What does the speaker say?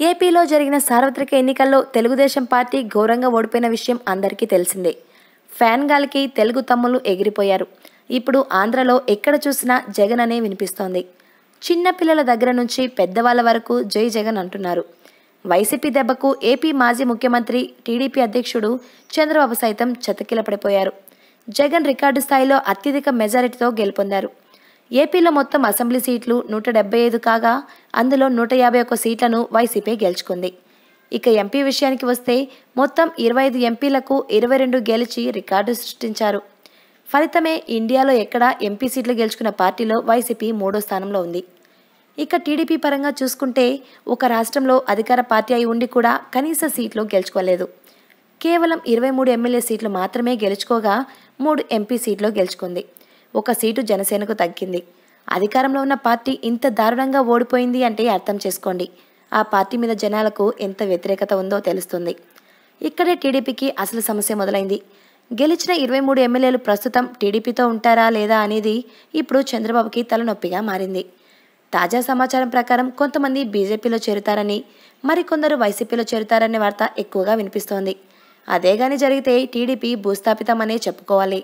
ఏపీలో జరిగిన సార్వత్రిక ఎన్నికల్లో తెలుగుదేశం పార్టీ ఘోరంగా ఓడిపోయిన విషయం అందరికీ తెలిసిందే. ఫ్యాన్ గాలికి తెలుగు తమ్ముళ్ళు ఎగిరిపోయారు. ఇప్పుడు ఆంధ్రలో ఎక్కడ చూసినా జగన్ అనే వినిపిస్తోంది. చిన్నపిల్లల దగ్గర నుంచి పెద్దవాళ్ళ వరకు జై జగన్ అంటున్నారు. వైసీపీ దెబ్బకు ఏపీ మాజీ ముఖ్యమంత్రి టీడీపీ అధ్యక్షుడు చంద్రబాబు సైతం చతకిలపడిపోయారు. జగన్ రికార్డు స్థాయిలో అత్యధిక మెజారిటీతో గెలుపొందారు. ఏపీలో మొత్తం అసెంబ్లీ సీట్లు నూట డెబ్బై ఐదు కాగా అందులో నూట యాభై ఒక్క సీట్లను వైసీపీ గెలుచుకుంది. ఇక ఎంపీ విషయానికి వస్తే మొత్తం ఇరవై ఐదు ఎంపీలకు ఇరవై రెండు గెలిచి రికార్డు సృష్టించారు. ఫలితమే ఇండియాలో ఎక్కడా ఎంపీ సీట్లు గెలుచుకున్న పార్టీలో వైసీపీ మూడో స్థానంలో ఉంది. ఇక టీడీపీ పరంగా చూసుకుంటే ఒక రాష్ట్రంలో అధికార పార్టీ అయి ఉండి కూడా కనీస సీట్లు గెలుచుకోలేదు. కేవలం ఇరవై మూడు ఎమ్మెల్యే సీట్లు మాత్రమే గెలుచుకోగా మూడు ఎంపీ సీట్లు గెలుచుకుంది. ఒక సీటు జనసేనకు తగ్గింది. అధికారంలో ఉన్న పార్టీ ఇంత దారుణంగా ఓడిపోయింది అంటే అర్థం చేసుకోండి. ఆ పార్టీ మీద జనాలకు ఎంత వ్యతిరేకత ఉందో తెలుస్తుంది. ఇక్కడే టీడీపీకి అసలు సమస్య మొదలైంది. గెలిచిన ఇరవై మూడు ఎమ్మెల్యేలు ప్రస్తుతం టీడీపీతో ఉంటారా లేదా అనేది ఇప్పుడు చంద్రబాబుకి తలనొప్పిగా మారింది. తాజా సమాచారం ప్రకారం కొంతమంది బీజేపీలో చేరుతారని మరికొందరు వైసీపీలో చేరుతారనే వార్త ఎక్కువగా వినిపిస్తోంది. అదేగాని జరిగితే టీడీపీ భూస్థాపితమనే చెప్పుకోవాలి.